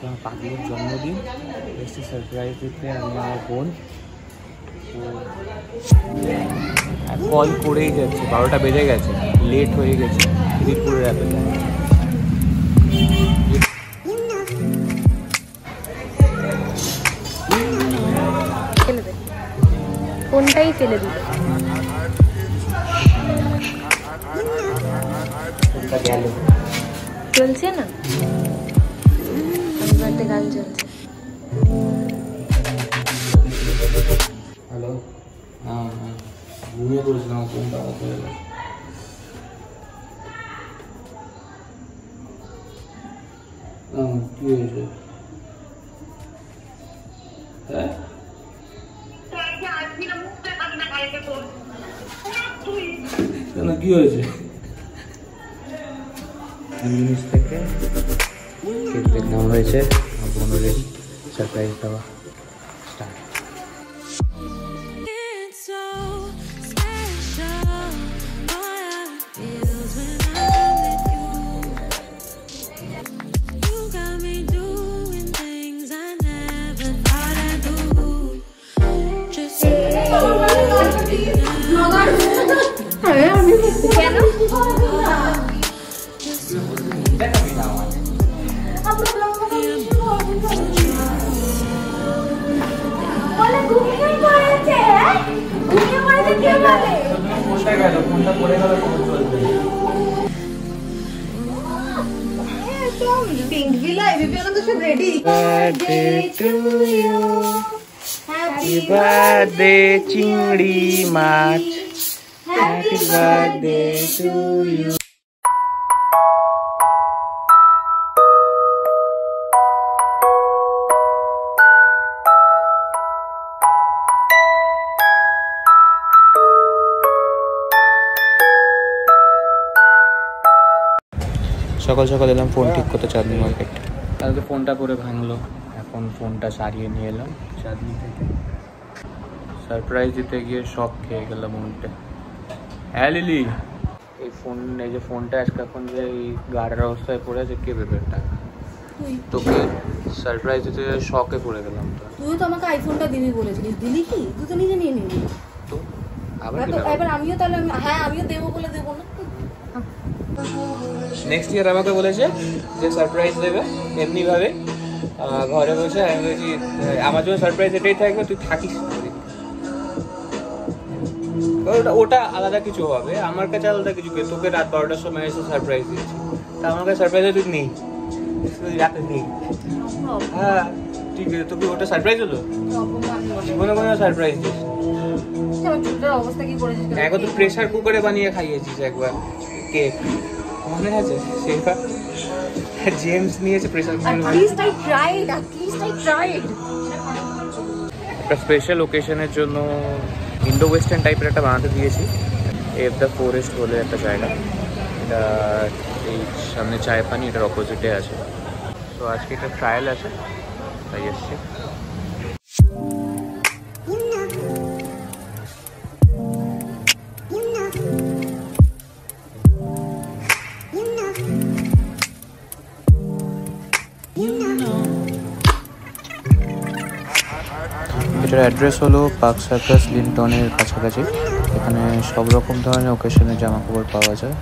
আজকে আমার পাখির জন্মদিন। এসছি সারপ্রাইজ দিতে আমি আমার বোন। কল করেই যাচ্ছে। বারোটা বেজে গেছে। লেট হয়ে গেছে। ফেলে দে। ফোনটাই ফেলে দিল গেল। চলছে না? হ্যাপি বার্থডে গান চলছে হ্যালো হ্যাঁ হ্যাঁ ঘুমিয়ে পড়েছিলাম ফোনটা অফ হয়ে গেল হ্যাঁ কী হয়েছে হ্যাঁ কেন কী হয়েছে জিনিস থেকে কেক নেওয়া হয়েছে আমার বোন রেডি সারপ্রাইজ দেওয়া স্টার্ট চিংড়ি মাছ Happy birthday to you. সকাল সকাল এলাম ফোন ঠিক করতে চাঁদনি মার্কেট কালকে ফোনটা করে ভাঙলো। এখন ফোনটা সারিয়ে নিয়ে এলাম। চাঁদনি থেকে সারপ্রাইজ দিতে গিয়ে শখ খেয়ে গেলাম মুহূর্তে হ্যাঁ লিলি? এই ফোন এই যে ফোনটা আজকে এখন যে এই গাড়ার অবস্থায় পড়ে আছে কে দেবে টাকা তোকে সারপ্রাইজ দিতে শখে পড়ে গেলাম তো। তুই তো আমাকে আইফোনটা দিবি বলেছিলিস। দিলি কি? তুই তো নিজে নিয়ে নিবি তো আবার এবার আমিও তাহলে হ্যাঁ আমিও দেবো বলে দেবো না। নেক্সট ইয়ার আমাকে বলেছে যে সারপ্রাইজ দেবে এমনিভাবে ঘরে বসে আমি বলছি আমার জন্য সারপ্রাইজ এটাই থাকবে তুই থাকিস ওটা ওটা আলাদা কিছু হবে আমার কাছে আলাদা কিছু কি তোকে রাত বারোটার সময় এসে সারপ্রাইজ দিয়েছি। তা আমার কাছে সারপ্রাইজ তুই নেই রাতে নেই হ্যাঁ ঠিক আছে তোকে ওটা সারপ্রাইজ হলো? জীবনে কোনো দিস একবার তুই প্রেশার কুকারে বানিয়ে খাইয়েছিস একবার। কেক মনে আছে সেটা জেমস নিয়েছে কুকারে ট্রাইড একটা স্পেশাল ওকেশনের জন্য ইন্ডো ওয়েস্টার্ন টাইপের একটা বানাতে দিয়েছি। এফ দ্য ফরেস্ট বলে একটা জায়গা। এটা এই সামনে চায় পানি এটার অপোজিটে আছে। তো আজকে একটা ট্রায়াল আছে তাই এসছি। এটার অ্যাড্রেস হলো পার্ক সার্কাস লিন্টনের কাছাকাছি। এখানে সব রকম ধরনের ওকেশনের জামা কাপড় পাওয়া যায়।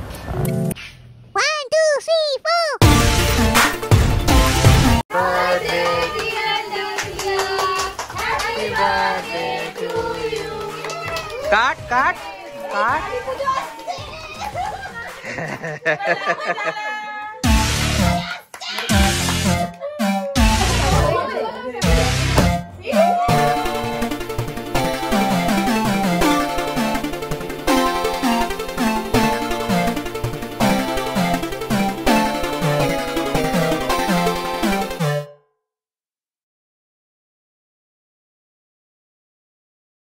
কাট কাট কাট।